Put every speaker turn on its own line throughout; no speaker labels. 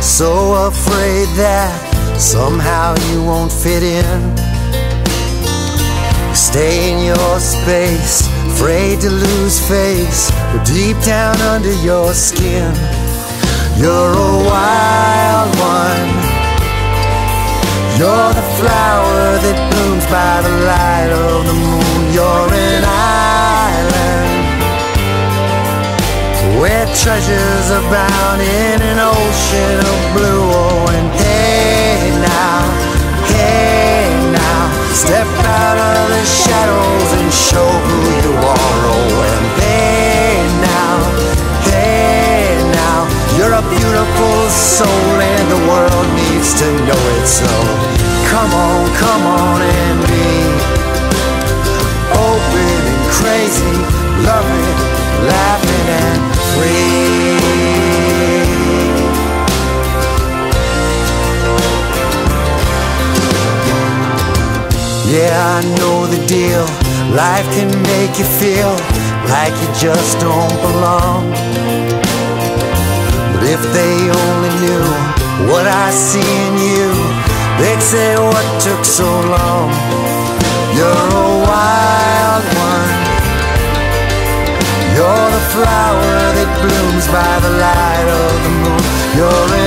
So afraid that somehow you won't fit in. Stay in your space, afraid to lose face. But deep down under your skin, you're a wild one. You're the flower that blooms by the light of the moon. You're treasures abound in an ocean of blue. Oh, and hey now, hey now, step out of the shadows and show who you are. Oh, and hey now, hey now, you're a beautiful soul and the world needs to know it. So come on, come on and Yeah, I know the deal. Life can make you feel like you just don't belong. But if they only knew what I see in you, they'd say what took so long. You're a wild one. You're the flower that blooms by the light of the moon. You're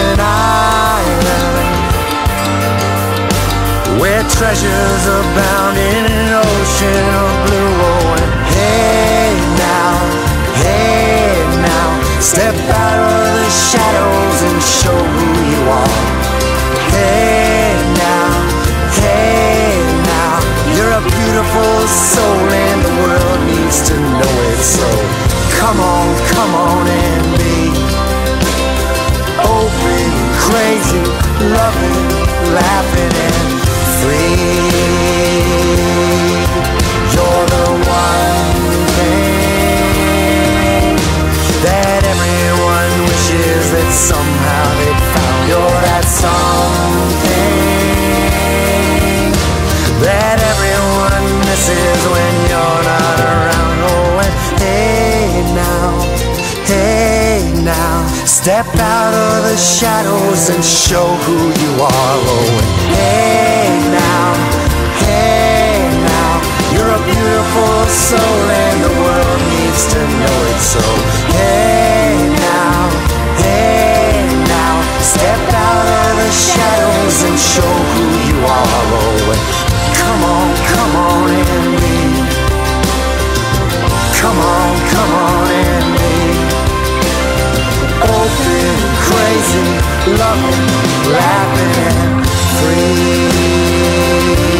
where treasures abound in an ocean of blue. Oh, and hey now, hey now, step out of the shadows and show who you are. Hey now, hey now, you're a beautiful soul and the world needs to know it. So come on, come on and be open, crazy, loving, laughing and somehow they'd found. You're that something that everyone misses when you're not around. Oh, and hey now, hey now, step out of the shadows and show who you are. Oh, and hey beautiful soul and the world needs to know it. So hey now, hey now, step out of the shadows and show who you are. Oh, come on, come on and be. Come on, come on and be open, crazy, loving, laughing, free.